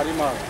Marimar.